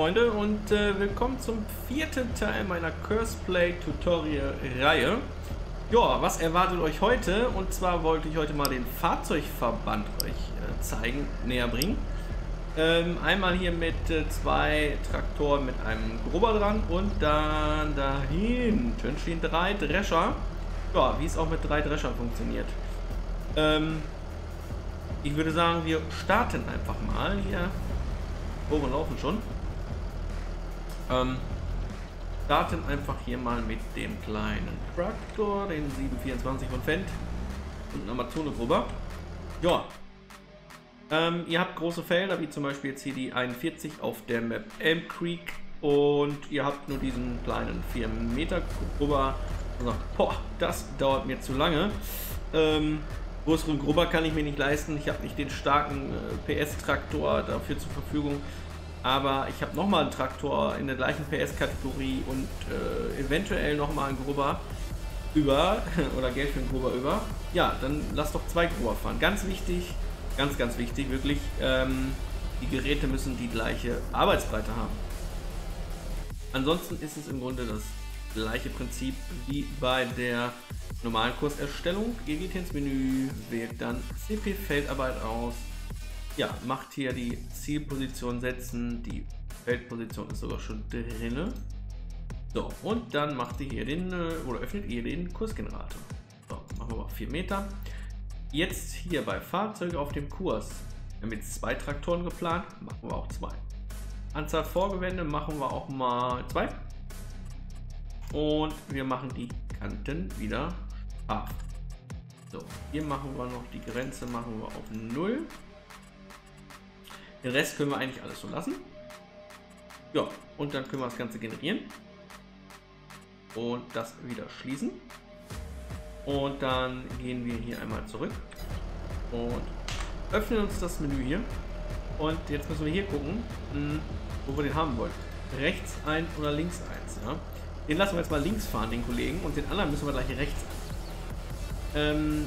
Freunde und äh, willkommen zum vierten Teil meiner Curseplay Tutorial Reihe. Ja, was erwartet euch heute? Und zwar wollte ich heute mal den Fahrzeugverband euch äh, zeigen, näher bringen. Ähm, einmal hier mit äh, zwei Traktoren mit einem Grubber dran und dann da hinten stehen drei Drescher. Ja, wie es auch mit drei Dreschern funktioniert. Ähm, ich würde sagen, wir starten einfach mal hier. Oh, wir laufen schon. Ähm, starten einfach hier mal mit dem kleinen Traktor, den 724 von Fendt und ein Amazone-Grubber. Ja. Ähm, ihr habt große Felder, wie zum Beispiel jetzt hier die 41 auf der Map Elm Creek und ihr habt nur diesen kleinen 4 Meter Grubber sagt, boah, das dauert mir zu lange. Ähm, größeren Grubber kann ich mir nicht leisten. Ich habe nicht den starken äh, PS-Traktor dafür zur Verfügung. Aber ich habe nochmal einen Traktor in der gleichen PS-Kategorie und äh, eventuell nochmal einen Grubber über oder Geld für einen Grubber über. Ja, dann lass doch zwei Grubber fahren. Ganz wichtig, ganz, ganz wichtig, wirklich, ähm, die Geräte müssen die gleiche Arbeitsbreite haben. Ansonsten ist es im Grunde das gleiche Prinzip wie bei der normalen Kurserstellung. Ihr geht ins Menü, wählt dann CP Feldarbeit aus. Ja, macht hier die Zielposition setzen. Die Feldposition ist sogar schon drin. So, und dann macht ihr hier den, äh, oder öffnet ihr den Kursgenerator. So, machen wir mal 4 Meter. Jetzt hier bei Fahrzeuge auf dem Kurs. Jetzt zwei Traktoren geplant, machen wir auch zwei. Anzahl Vorgewände machen wir auch mal zwei. Und wir machen die Kanten wieder Ah. So, hier machen wir noch die Grenze machen wir auf 0. Den Rest können wir eigentlich alles so lassen. Ja, und dann können wir das Ganze generieren. Und das wieder schließen. Und dann gehen wir hier einmal zurück. Und öffnen uns das Menü hier. Und jetzt müssen wir hier gucken, hm, wo wir den haben wollen. Rechts ein oder links eins. Ja? Den lassen wir jetzt mal links fahren, den Kollegen. Und den anderen müssen wir gleich rechts ähm,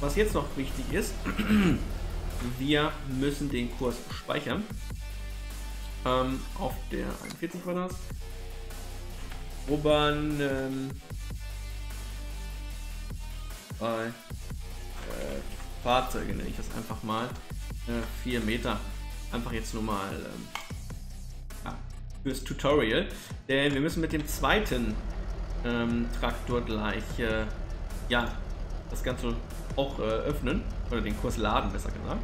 was jetzt noch wichtig ist, wir müssen den Kurs speichern. Ähm, auf der 41 war das. Obern ähm, bei äh, Fahrzeuge nenne ich das einfach mal. 4 äh, Meter. Einfach jetzt nur mal ähm, ja, fürs Tutorial. Denn wir müssen mit dem zweiten ähm, Traktor gleich äh, ja, das Ganze auch äh, öffnen. Oder den Kurs laden, besser gesagt.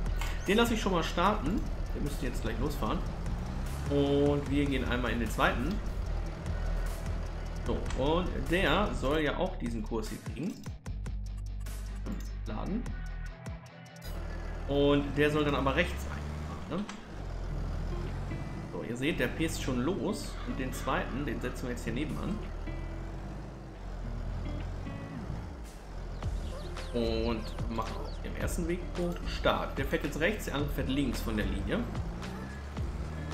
Den lasse ich schon mal starten. Wir müssen jetzt gleich losfahren. Und wir gehen einmal in den zweiten. So, und der soll ja auch diesen Kurs hier kriegen. Laden. Und der soll dann aber rechts sein. Ne? So, ihr seht, der P ist schon los. Und den zweiten, den setzen wir jetzt hier nebenan. Und machen im ersten Wegpunkt Start. Der fährt jetzt rechts, der andere fährt links von der Linie.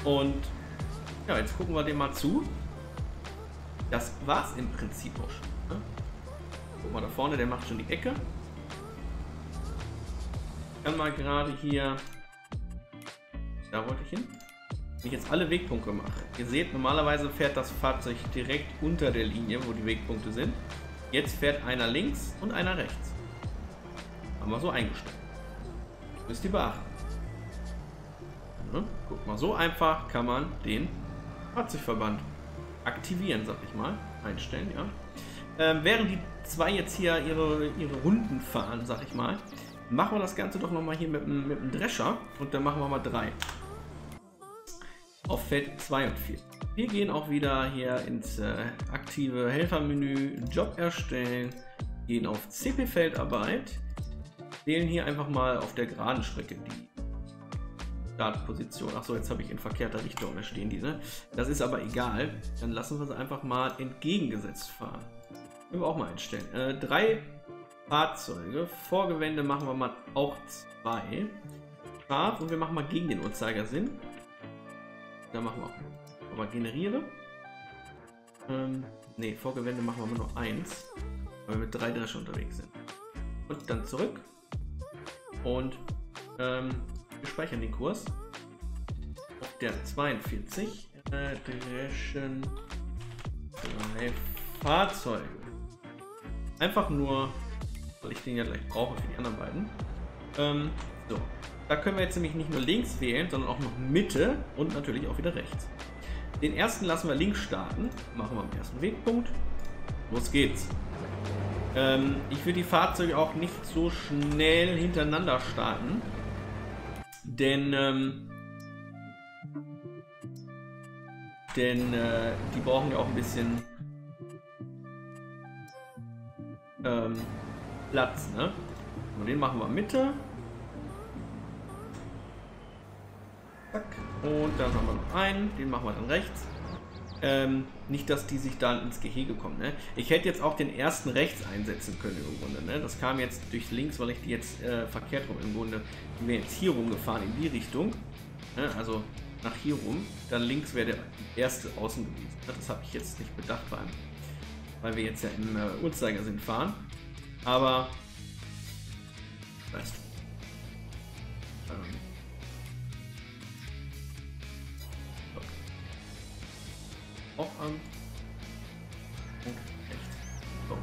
Und ja, jetzt gucken wir dem mal zu. Das war's im Prinzip auch schon. Ne? Guck mal da vorne, der macht schon die Ecke. Dann mal gerade hier. Da wollte ich hin. Wenn ich jetzt alle Wegpunkte mache. Ihr seht, normalerweise fährt das Fahrzeug direkt unter der Linie, wo die Wegpunkte sind. Jetzt fährt einer links und einer rechts. Haben wir so eingestellt. Müsst ihr beachten. Ja, guck mal, so einfach kann man den Fahrzeugverband aktivieren, sag ich mal. Einstellen, ja. Ähm, während die zwei jetzt hier ihre, ihre Runden fahren, sag ich mal, machen wir das Ganze doch nochmal hier mit, mit dem Drescher und dann machen wir mal drei. Auf Feld 2 und 4. Wir gehen auch wieder hier ins äh, aktive Helfermenü, Job erstellen, gehen auf CP-Feldarbeit, wählen hier einfach mal auf der geraden Strecke die Startposition. Achso, jetzt habe ich in verkehrter Richtung, da stehen diese. Das ist aber egal. Dann lassen wir sie einfach mal entgegengesetzt fahren. Können wir auch mal einstellen. Äh, drei Fahrzeuge. Vorgewände machen wir mal auch zwei. Scharf und wir machen mal gegen den Uhrzeigersinn. Da machen wir auch. Aber generiere. Ähm, ne, Vorgewände machen wir nur eins. Weil wir mit drei Drescher unterwegs sind. Und dann zurück. Und ähm, wir speichern den Kurs auf der 42. Äh, dreschen drei Fahrzeuge. Einfach nur, weil ich den ja gleich brauche für die anderen beiden. Ähm, so, da können wir jetzt nämlich nicht nur links wählen, sondern auch noch Mitte und natürlich auch wieder rechts. Den ersten lassen wir links starten. Machen wir am ersten Wegpunkt. Los geht's. Ähm, ich will die Fahrzeuge auch nicht so schnell hintereinander starten. Denn, ähm, denn äh, die brauchen ja auch ein bisschen ähm, Platz, ne? Und den machen wir Mitte. Zack. Und dann haben wir noch einen, den machen wir dann rechts. Ähm, nicht, dass die sich dann ins Gehege kommen. Ne? Ich hätte jetzt auch den ersten rechts einsetzen können im Grunde. Ne? Das kam jetzt durch links, weil ich die jetzt äh, verkehrt rum im Grunde. Ich wäre jetzt hier rumgefahren in die Richtung. Ne? Also nach hier rum. Dann links wäre der erste außen gewesen. Ne? Das habe ich jetzt nicht bedacht, weil, weil wir jetzt ja im äh, Uhrzeigersinn fahren. Aber weißt du. Auch an. Und rechts. So.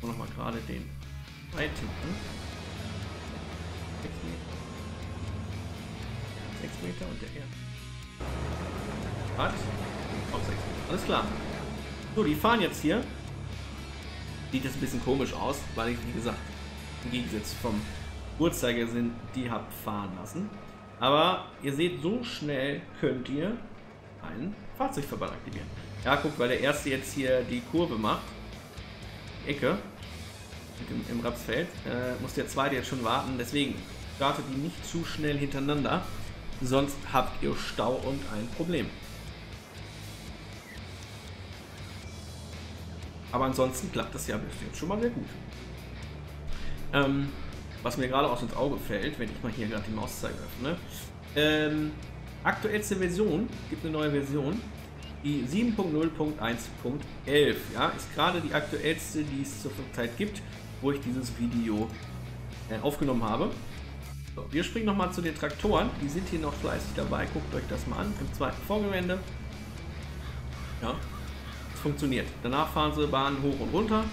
Und nochmal gerade den weiten. 6 Meter. 6 Meter und der erste. Hat. Auch 6 Meter. Alles klar. So, die fahren jetzt hier. Sieht jetzt ein bisschen komisch aus, weil ich, wie gesagt, im Gegensatz vom Uhrzeigersinn die habe fahren lassen. Aber ihr seht, so schnell könnt ihr einen Fahrzeugverband aktivieren. Ja, guck, weil der erste jetzt hier die Kurve macht, Ecke dem, im Rapsfeld, äh, muss der zweite jetzt schon warten. Deswegen startet die nicht zu schnell hintereinander, sonst habt ihr Stau und ein Problem. Aber ansonsten klappt das ja bis jetzt schon mal sehr gut. Ähm, was mir gerade aus ins Auge fällt, wenn ich mal hier gerade die Mauszeiger öffne. Ähm, aktuellste Version, gibt eine neue Version, die 7.0.1.11, ja, ist gerade die aktuellste, die es zur Zeit gibt, wo ich dieses Video äh, aufgenommen habe. So, wir springen nochmal zu den Traktoren, die sind hier noch fleißig dabei, guckt euch das mal an, im zweiten Vorgewende. Ja, es funktioniert. Danach fahren sie Bahnen hoch und runter,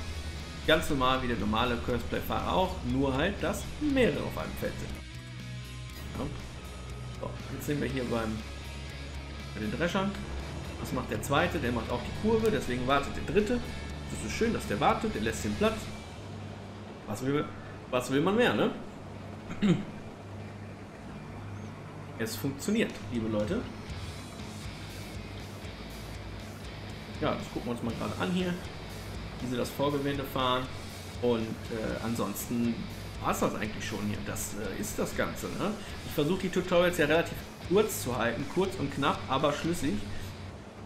ganz normal wie der normale Curseplay-Fahrer auch, nur halt, dass mehrere auf einem Feld sind. Ja. So, jetzt sind wir hier beim, bei den Dreschern. Was macht der zweite? Der macht auch die Kurve, deswegen wartet der dritte. Das ist schön, dass der wartet, der lässt den Platz. Was will, was will man mehr, ne? Es funktioniert, liebe Leute. Ja, das gucken wir uns mal gerade an hier, wie sie das Vorgewende fahren. Und äh, ansonsten war es das eigentlich schon hier. Das äh, ist das Ganze. Ne? Ich versuche die Tutorials ja relativ kurz zu halten, kurz und knapp, aber schlüssig.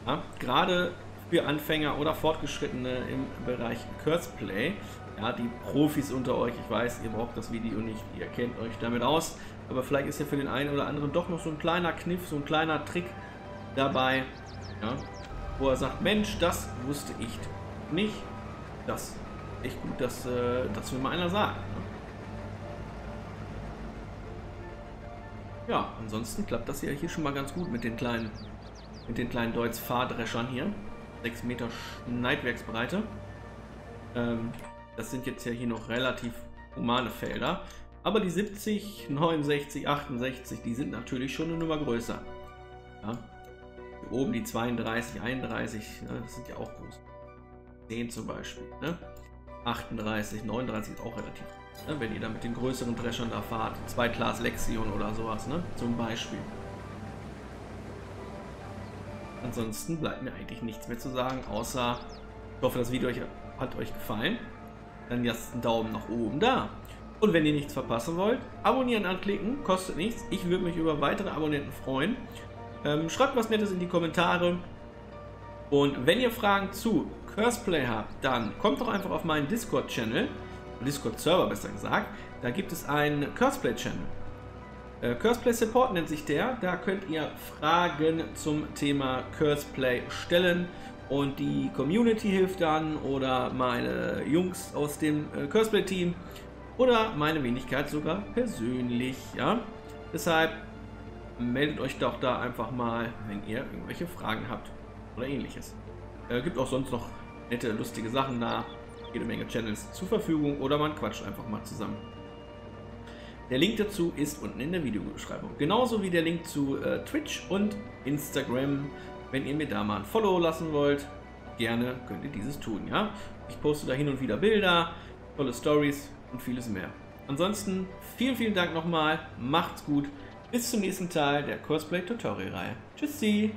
Ja? Gerade für Anfänger oder Fortgeschrittene im Bereich Curseplay. Ja, die Profis unter euch, ich weiß, ihr braucht das Video nicht, ihr kennt euch damit aus, aber vielleicht ist ja für den einen oder anderen doch noch so ein kleiner Kniff, so ein kleiner Trick dabei, ja, wo er sagt, Mensch, das wusste ich nicht, das ist echt gut, dass, äh, dass mir mal einer sagt. Ja, ansonsten klappt das ja hier schon mal ganz gut mit den kleinen, mit den kleinen Deutz Fahrdreschern hier. 6 Meter Schneidwerksbreite. Ähm, das sind jetzt ja hier noch relativ humane Felder. Aber die 70, 69, 68, die sind natürlich schon eine Nummer größer. Ja. Hier oben die 32, 31, ne, das sind ja auch groß. 10 zum Beispiel. Ne? 38, 39 ist auch relativ Ne, wenn ihr da mit den größeren Dreschern da fahrt. Zwei Glas Lexion oder sowas, ne? Zum Beispiel. Ansonsten bleibt mir eigentlich nichts mehr zu sagen, außer ich hoffe, das Video hat euch gefallen. Dann lasst einen Daumen nach oben da. Und wenn ihr nichts verpassen wollt, abonnieren anklicken, kostet nichts. Ich würde mich über weitere Abonnenten freuen. Ähm, schreibt was Nettes in die Kommentare. Und wenn ihr Fragen zu Curseplay habt, dann kommt doch einfach auf meinen Discord-Channel. Discord-Server besser gesagt, da gibt es einen Curseplay-Channel. Äh, Curseplay Support nennt sich der. Da könnt ihr Fragen zum Thema Curseplay stellen und die Community hilft dann oder meine Jungs aus dem äh, Curseplay-Team oder meine Wenigkeit sogar persönlich. Ja? Deshalb meldet euch doch da einfach mal, wenn ihr irgendwelche Fragen habt oder ähnliches. Äh, gibt auch sonst noch nette, lustige Sachen da, jede Menge Channels zur Verfügung oder man quatscht einfach mal zusammen. Der Link dazu ist unten in der Videobeschreibung. Genauso wie der Link zu äh, Twitch und Instagram. Wenn ihr mir da mal ein Follow lassen wollt, gerne könnt ihr dieses tun, ja? Ich poste da hin und wieder Bilder, tolle Stories und vieles mehr. Ansonsten vielen, vielen Dank nochmal, macht's gut, bis zum nächsten Teil der Cosplay Tutorial Reihe. Tschüssi!